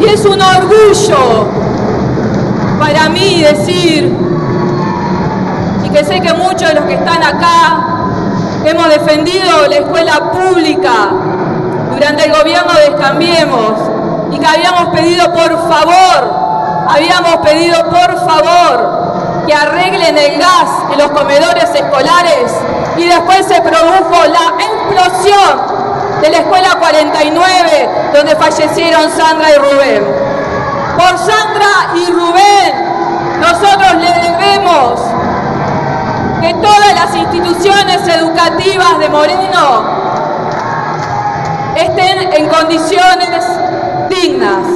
Y es un orgullo para mí decir, y que sé que muchos de los que están acá hemos defendido la escuela pública durante el gobierno de Cambiemos y que habíamos pedido por favor, habíamos pedido por favor que arreglen el gas en los comedores escolares y después se produjo la explosión de la escuela 49 donde fallecieron Sandra y Rubén. Por Sandra y Rubén nosotros le debemos que todas las instituciones educativas de Moreno estén en condiciones dignas.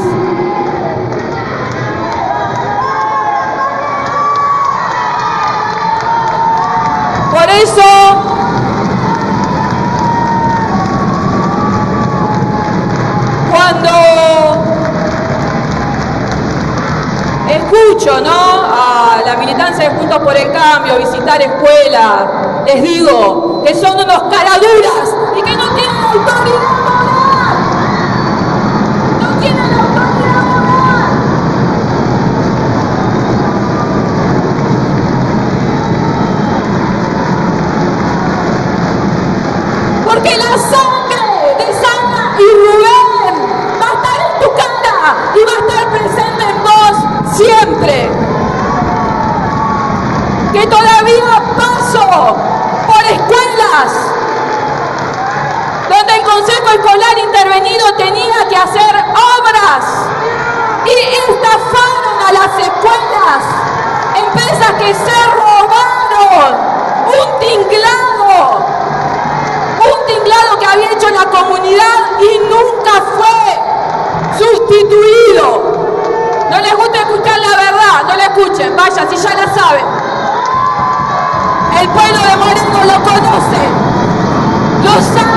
Por eso escucho ¿no? a la militancia de Juntos por el Cambio visitar escuelas, les digo que son unos caraduras y que no tienen autoridad. Porque la sangre de Sana y Rubén donde el Consejo Escolar Intervenido tenía que hacer obras y estafaron a las escuelas, empresas que se robaron un tinglado, un tinglado que había hecho la comunidad y nunca fue sustituido. No les gusta escuchar la verdad, no la escuchen, vayan, si ya la saben lo conoce, lo sabe.